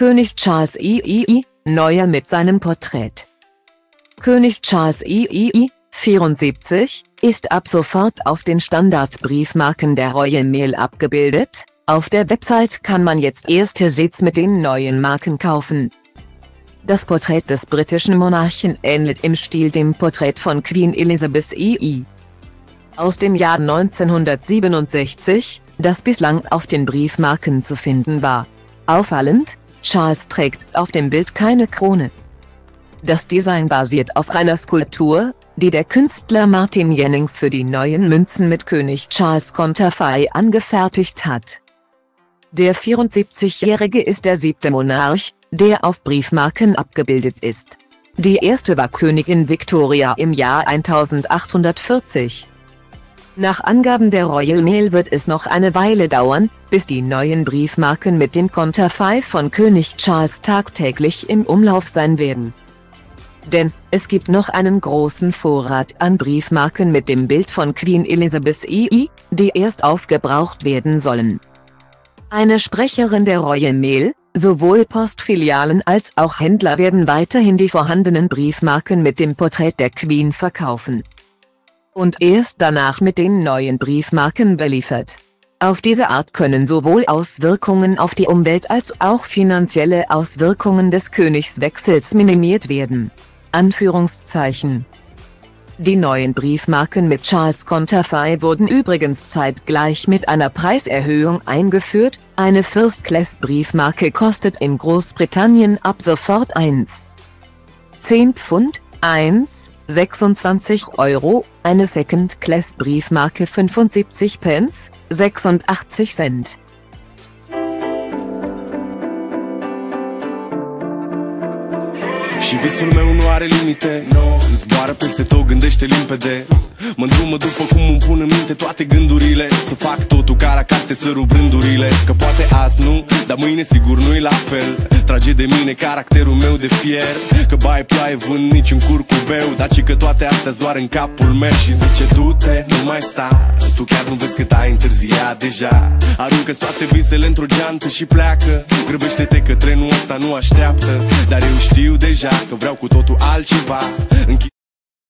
König Charles III, neuer mit seinem Porträt. König Charles III, 74, ist ab sofort auf den Standardbriefmarken der Royal Mail abgebildet, auf der Website kann man jetzt erste Sets mit den neuen Marken kaufen. Das Porträt des britischen Monarchen ähnelt im Stil dem Porträt von Queen Elizabeth II. Aus dem Jahr 1967, das bislang auf den Briefmarken zu finden war. Auffallend, Charles trägt auf dem Bild keine Krone. Das Design basiert auf einer Skulptur, die der Künstler Martin Jennings für die neuen Münzen mit König Charles Konterfei angefertigt hat. Der 74-Jährige ist der siebte Monarch, der auf Briefmarken abgebildet ist. Die erste war Königin Victoria im Jahr 1840. Nach Angaben der Royal Mail wird es noch eine Weile dauern, bis die neuen Briefmarken mit dem Konterfei von König Charles tagtäglich im Umlauf sein werden. Denn, es gibt noch einen großen Vorrat an Briefmarken mit dem Bild von Queen Elizabeth II, die erst aufgebraucht werden sollen. Eine Sprecherin der Royal Mail, sowohl Postfilialen als auch Händler werden weiterhin die vorhandenen Briefmarken mit dem Porträt der Queen verkaufen. Und erst danach mit den neuen Briefmarken beliefert. Auf diese Art können sowohl Auswirkungen auf die Umwelt als auch finanzielle Auswirkungen des Königswechsels minimiert werden. Anführungszeichen. Die neuen Briefmarken mit Charles Konterfei wurden übrigens zeitgleich mit einer Preiserhöhung eingeführt, eine First-Class-Briefmarke kostet in Großbritannien ab sofort 1. 10 Pfund, 1, 26 Euro, eine Second-Class-Briefmarke 75 Pence, 86 Cent. Și visul meu nu are limite no. Zboară peste tot, gândește limpede Mă drumă după cum îmi pun în minte toate gândurile. Să fac totul ca la carte să rup rândurile. Că poate azi nu, dar mâine sigur nu-i la fel. Trage de mine caracterul meu de fier. Că baie ploaie vând niciun curcubeu Dar ci că toate astea doar în capul meu. Și zice du-te, nu mai sta. Tu chiar nu vezi cât ai întârziat deja. Aruncă-ți toate visele într-o geantă și pleacă. Grăbește-te că trenul ăsta nu așteaptă. Dar eu știu deja că vreau cu totul altceva. Închid